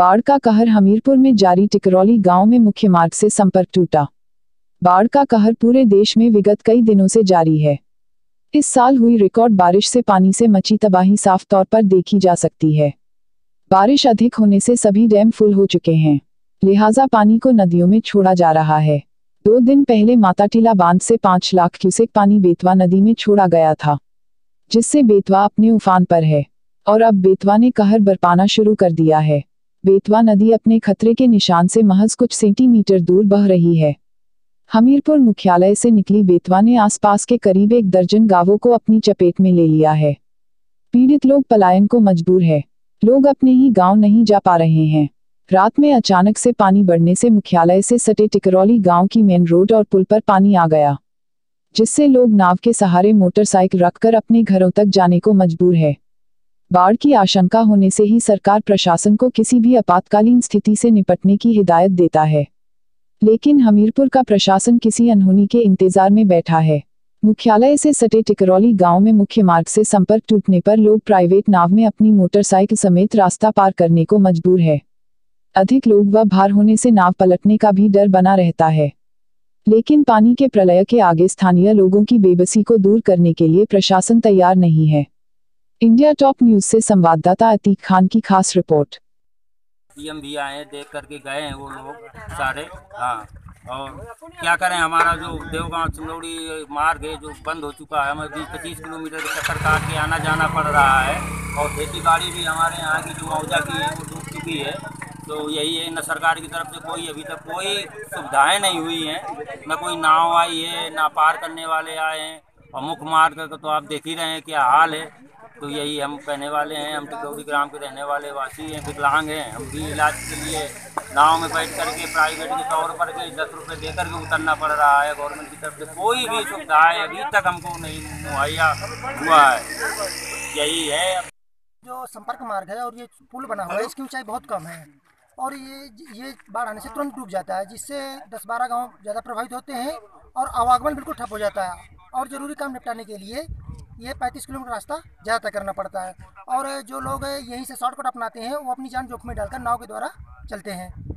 बाढ़ का कहर हमीरपुर में जारी टिकरौली गाँव में मुख्य मार्ग से संपर्क टूटा। बाढ़ का कहर पूरे देश में विगत कई दिनों से जारी है। इस साल हुई रिकॉर्ड बारिश से पानी से मची तबाही साफ़ तौर पर देखी जा सकती है। बारिश अधिक होने से सभी डैम फुल हो चुके हैं। लिहाजा पानी को नदियों में छोड़ा जा रहा है। दो दिन पहले माताटीला बाँध से पाँच लाख क्यूसेक पानी बेतवा नदी में छोड़ा गया था, जिससे बेतवा अपने उफान पर है, और अब बेतवा ने कहर बरपाना शुरू कर दिया है। बेतवा नदी अपने खतरे के निशान से महज कुछ सेंटीमीटर दूर बह रही है। हमीरपुर मुख्यालय से निकली बेतवा ने आसपास के करीब एक दर्जन गाँवों को अपनी चपेट में ले लिया है। पीड़ित लोग पलायन को मजबूर है। लोग अपने ही गाँव नहीं जा पा रहे हैं। रात में अचानक से पानी बढ़ने से मुख्यालय से सटे टिकरौली गाँव की मेन रोड और पुल पर पानी आ गया, जिससे लोग नाव के सहारे मोटरसाइकिल रखकर अपने घरों तक जाने को मजबूर है। बाढ़ की आशंका होने से ही सरकार प्रशासन को किसी भी आपातकालीन स्थिति से निपटने की हिदायत देता है। लेकिन हमीरपुर का प्रशासन किसी अनहोनी के इंतज़ार में बैठा है। मुख्यालय से सटे टिकरौली गाँव में मुख्य मार्ग से संपर्क टूटने पर लोग प्राइवेट नाव में अपनी मोटरसाइकिल समेत रास्ता पार करने को मजबूर है। अधिक लोग व भार होने से नाव पलटने का भी डर बना रहता है। लेकिन पानी के प्रलय के आगे स्थानीय लोगों की बेबसी को दूर करने के लिए प्रशासन तैयार नहीं है। इंडिया टॉप न्यूज़ से संवाददाता अतीक खान की खास रिपोर्ट। पीएम भी आए, देख करके गए हैं वो लोग सारे। हाँ और क्या करें, हमारा जो देवगांव चंदौड़ी मार्ग है, जो बंद हो चुका है, हमें बीस पच्चीस किलोमीटर का चक्कर काट के आना जाना पड़ रहा है। और खेती बाड़ी भी हमारे यहाँ की जो मौजा की है, वो डूब चुकी है। तो यही है, न सरकार की तरफ़ से कोई अभी तक कोई सुविधाएँ नहीं हुई हैं। न कोई नाव आई है, ना पार करने वाले आए हैं। और मुख्य मार्ग का तो आप देख ही रहे हैं क्या हाल है। तो यही हम कहने वाले हैं, हम टिकौड़ी ग्राम के रहने वाले, वासी हैं, विकलांग हैं, हम भी इलाज के लिए नाव में बैठ करके प्राइवेट के तौर पर के दस रुपये दे करके उतरना पड़ रहा है। गवर्नमेंट की तरफ़ से कोई भी सुविधा है, अभी तक हमको नहीं मुहैया हुआ है। यही है। जो संपर्क मार्ग है और ये पुल बना हुआ है, इसकी ऊंचाई बहुत कम है और ये ये बाढ़ आने से तुरंत डूब जाता है, जिससे दस बारह गाँव ज़्यादा प्रभावित होते हैं और आवागमन बिल्कुल ठप हो जाता है और ज़रूरी काम निपटाने के लिए ये पैंतीस किलोमीटर रास्ता ज़्यादा तय करना पड़ता है। और जो लोग यहीं से शॉर्टकट अपनाते हैं, वो अपनी जान जोखिम में डालकर नाव के द्वारा चलते हैं।